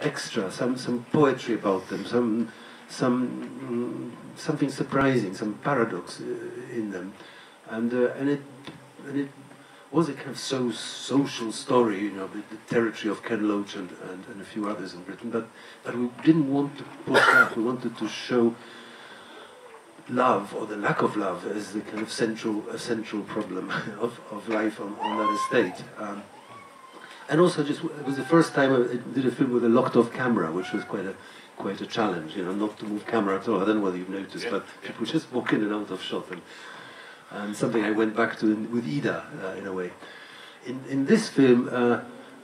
extra, some some poetry about them, some some mm, something surprising, some paradox uh, in them, and uh, and it and it was a kind of so social story, you know, the, the territory of Ken Loach and, and, and, a few others in Britain, but but we didn't want to push that. We wanted to show love or the lack of love as the kind of central central problem of, of life on, on that estate. Um, and also, just it was the first time I did a film with a locked-off camera, which was quite a quite a challenge. You know, not to move camera at all. I don't know whether you've noticed, yeah. but people just walk in and out of shot, and, and something I went back to in, with Ida uh, in a way. In in this film. Uh,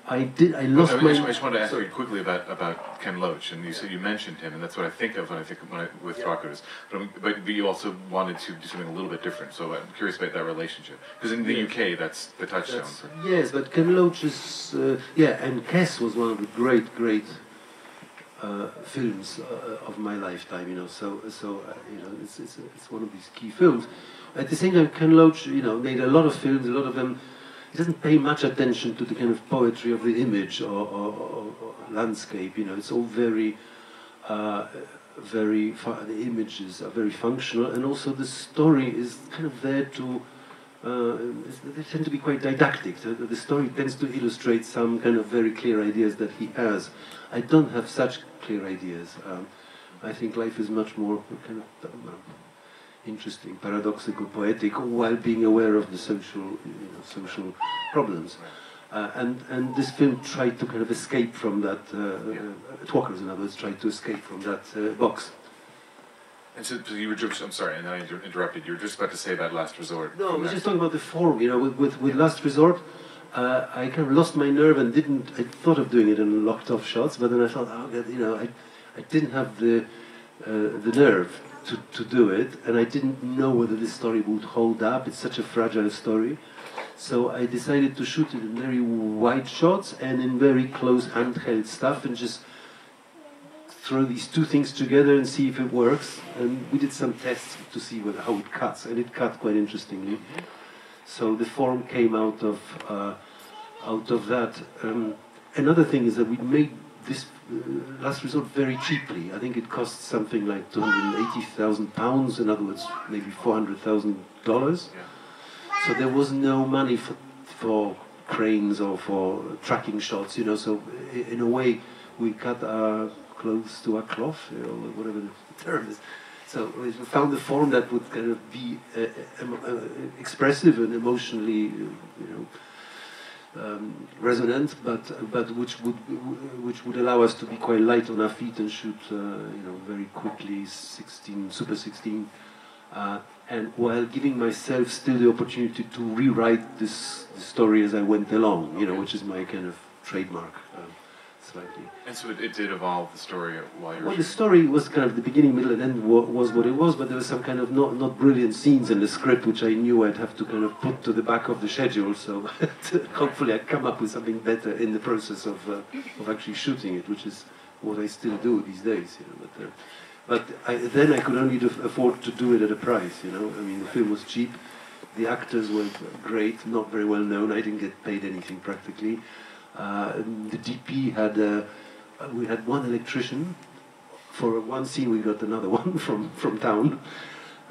I did. I lost I, my. I just wanted to ask sorry. you quickly about, about Ken Loach, and you said you mentioned him, and that's what I think of when I think when I, with yeah. But, but you also wanted to do something a little bit different. So I'm curious about that relationship because in the. UK that's the touchstone. That's, yes, but Ken Loach is uh, yeah, and Kes was one of the great, great uh, films uh, of my lifetime. You know, so so uh, you know it's, it's it's one of these key films. At the same time, Ken Loach, you know, made a lot of films, a lot of them he doesn't pay much attention to the kind of poetry of the image or, or, or, landscape. You know, it's all very, uh, very. the images are very functional, and also the story is kind of there to. Uh, they tend to be quite didactic. The, the story tends to illustrate some kind of very clear ideas that he has. I don't have such clear ideas. Um, I think life is much more kind of interesting, paradoxical, poetic, while being aware of the social, you know, social problems. Uh, and and this film tried to kind of escape from that. Uh, yeah. uh, Twockers, in other words, tried to escape from that uh, box. And so, you were just, I'm sorry, and I interrupted. You were just about to say about Last Resort. No, I was just talking about the form. You know, with with, with Last Resort, uh, I kind of lost my nerve and didn't. I thought of doing it in locked off shots, but then I thought, oh, you know, I I didn't have the uh, the nerve to, to do it, and I didn't know whether this story would hold up. It's such a fragile story. So I decided to shoot it in very wide shots and in very close handheld stuff and just throw these two things together and see if it works. And we did some tests to see whether, how it cuts, and it cut quite interestingly. So the form came out of uh, out of that. Um, another thing is that we made this uh, last resort very cheaply. I think it cost something like 280,000 pounds, in other words, maybe 400,000 dollars. So there was no money for, for cranes or for tracking shots, you know. So in a way, we cut our clothes to our cloth, you know, whatever the term is. So we found a form that would kind of be uh, uh, expressive and emotionally, you know, um, resonant, but but which would which would allow us to be quite light on our feet and shoot, uh, you know, very quickly, 16 super 16, uh, and while giving myself still the opportunity to rewrite this, this story as I went along, you know, which is my kind of trademark. Um, slightly. And so it, it, did evolve the story while you were. Well, the story was kind of the beginning, middle, and end was what it was, but there were some kind of not not brilliant scenes in the script, which I knew I'd have to kind of put to the back of the schedule. So hopefully, I'd come up with something better in the process of uh, of actually shooting it, which is what I still do these days. You know, but. Uh, but I, then I could only afford to do it at a price, you know. I mean, the film was cheap, the actors were great, not very well known. I didn't get paid anything practically. Uh, the DP had uh, we had one electrician. For one scene, we got another one from from town.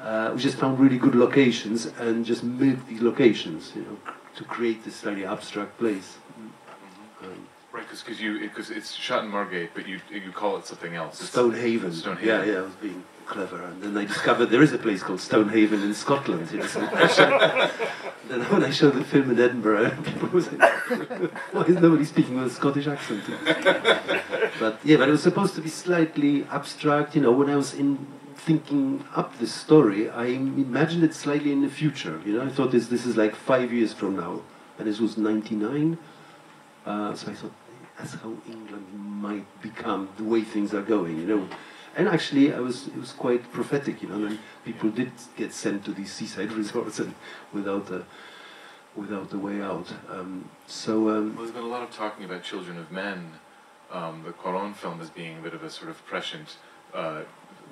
Uh, we just found really good locations and just moved these locations, you know, to create this slightly abstract place. Mm-hmm. Um, right, because you because it's shot in Margate, but you you call it something else. Stonehaven. Stonehaven. Yeah, yeah, I was being clever. And then I discovered there is a place called Stonehaven in Scotland. then when I showed the film in Edinburgh, people were saying, why is nobody speaking with a Scottish accent? but yeah, but it was supposed to be slightly abstract. You know, when I was in thinking up this story, I imagined it slightly in the future. You know, I thought this this is like five years from now, and this was '99. Uh, so I thought that's how England might become the way things are going. You know and actually, I was it was quite prophetic, you know. And people did get sent to these seaside resorts and without a without a way out. Um, so um, well, there's been a lot of talking about Children of Men, um, the Cuarón film, as being a bit of a sort of prescient. Uh,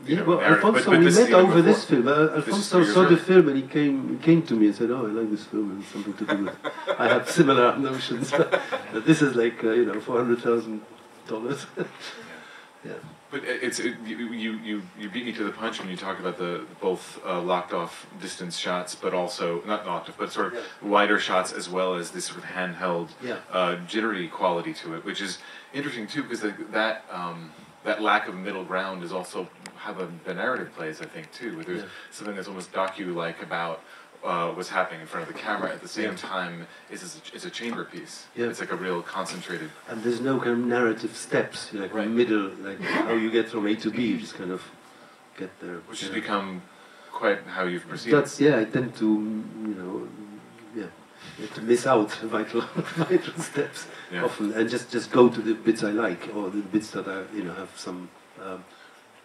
yeah, know, well, Alfonso, but, but we met over this film. Uh, Alfonso saw the film and he came came to me and said, "Oh, I like this film and something to do with." I have similar notions, but this is like uh, you know, four hundred thousand dollars. Yeah. But it's it, you, you you beat me to the punch when you talk about the both uh, locked off distance shots, but also not locked off, but sort of Yeah. wider shots as well as this sort of handheld, Yeah. uh, jittery quality to it, which is interesting too because the, that um, that lack of middle ground is also how the, the narrative plays, I think, too. Where there's Yeah. something that's almost docu-like about. Uh, what's happening in front of the camera at the same Yeah. time is is a, chamber piece. Yeah. It's like a real concentrated. And there's no kind of narrative steps, you like Right. middle, like how you get from A to B. You just kind of get there. Which has you become quite how you've perceived. That's yeah. I tend to, you know, yeah, yeah, to miss out vital vital steps Yeah. often, and just just go to the bits I like or the bits that I you know have some um,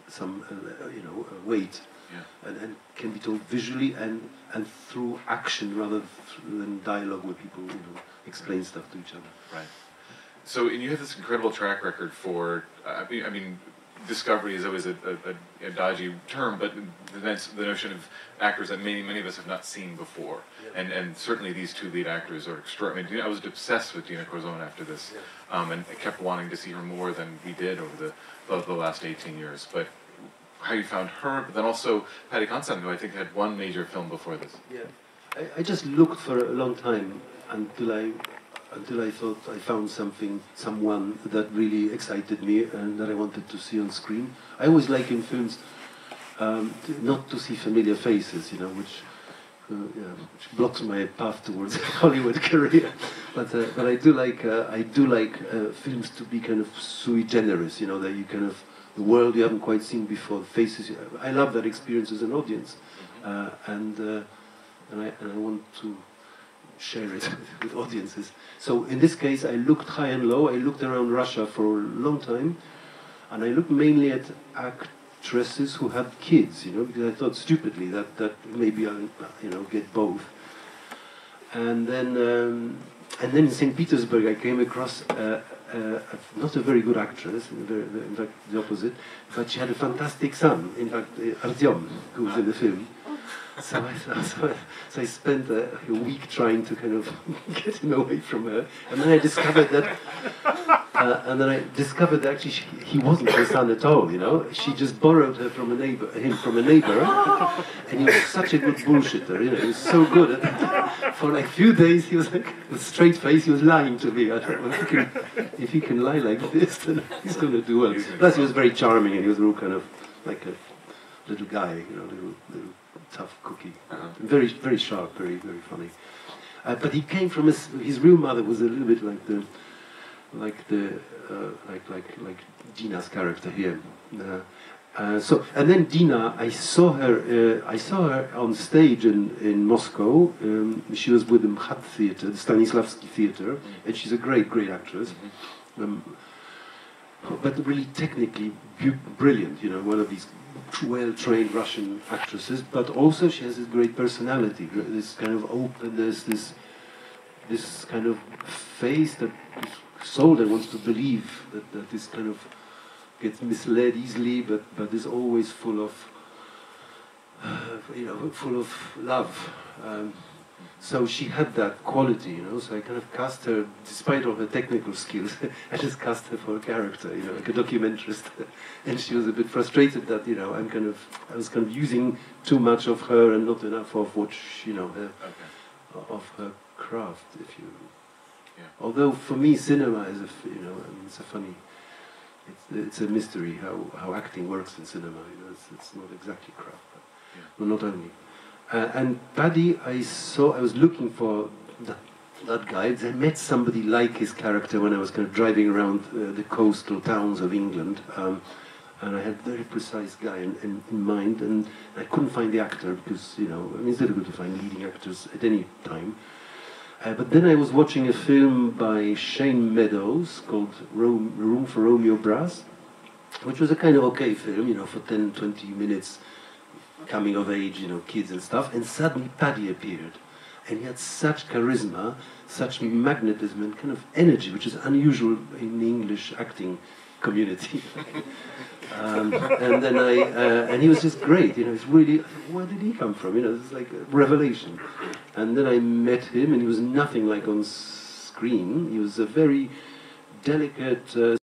some uh, you know uh, weight. Yeah. and, and can be told visually and, and through action rather than dialogue where people you know, explain stuff to each other. Right. So, and you have this incredible track record for, uh, I mean, I mean, discovery is always a, a, a, dodgy term, but the, the notion of actors that many, many of us have not seen before. Yeah. And, and certainly these two lead actors are extraordinary. I was obsessed with Dina Korzun after this, um, and I kept wanting to see her more than we did over the, the, the last 18 years. But how you found her, but then also Paddy Considine, who I think had one major film before this. Yeah, I, I just looked for a long time until I until I thought I found something, someone that really excited me and that I wanted to see on screen. I always like in films um, to, not to see familiar faces, you know, which. Uh, yeah, which blocks my path towards a Hollywood career, but uh, but I do like uh, I do like uh, films to be kind of sui generis, you know, that you kind of the world you haven't quite seen before, faces. You, I love that experience as an audience, uh, and uh, and I and I want to share it with audiences. So in this case, I looked high and low. I looked around Russia for a long time, and I looked mainly at actresses who had kids. You know, because I thought stupidly that that maybe I'll you know get both. And then um, and then in St. Petersburg, I came across. Uh, uh, not a very good actress, in, fact the opposite, but she had a fantastic son, in fact uh, Artyom, who was in the film. So I, so I, so I spent a, a week trying to kind of get him away from her, and then I discovered that, uh, and then I discovered that actually she, he wasn't her son at all. You know, she just borrowed her from a neighbor, him from a neighbor, and he was such a good bullshitter. You know, he was so good at. For like a few days, he was like with straight face, he was lying to me. I thought, well, if, he can, if he can lie like this, then he's going to do well. Plus, he was very charming, and he was real kind of like a little guy, you know, little, little tough cookie. Uh-huh. Very, very sharp, very, very funny. Uh, but he came from his, his real mother was a little bit like the, like the, uh, like like like Dina's character here. Uh, uh, so and then Dina, I saw her. Uh, I saw her on stage in in Moscow. Um, she was with the MCHAT theater, the Stanislavski theater, and she's a great, great actress. Um, but really technically brilliant, you know, one of these well-trained Russian actresses, but also she has this great personality, this kind of openness, this this kind of face that soul that wants to believe that, that this kind of gets misled easily, but but is always full of uh, you know full of love. Um, so she had that quality, you know. So I kind of cast her, despite all her technical skills, I just cast her for a character, you know, like a documentarist. and she was a bit frustrated that, you know, I'm kind of, I was kind of using too much of her and not enough of what, she, you know, her, Okay. of her craft, if you. Yeah. Although for me, cinema is a, you know, I mean, it's a funny, it's, it's a mystery how, how acting works in cinema. You know, it's, it's not exactly craft, but Yeah. well, not only. Uh, and Paddy, I saw, I was looking for that, that guy. I met somebody like his character when I was kind of driving around uh, the coastal towns of England. Um, and I had a very precise guy in, in, in mind, and I couldn't find the actor because, you know, I mean, it's difficult to find leading actors at any time. Uh, but then I was watching a film by Shane Meadows called Rome, Room for Romeo Brass, which was a kind of okay film, you know, for 10, 20 minutes, coming of age, you know, kids and stuff. And suddenly Paddy appeared. And he had such charisma, such magnetism and kind of energy, which is unusual in English acting community. um, and then I, uh, and he was just great, you know, it's really, where did he come from? You know, it's like a revelation. And then I met him, and he was nothing like on screen. He was a very delicate, uh,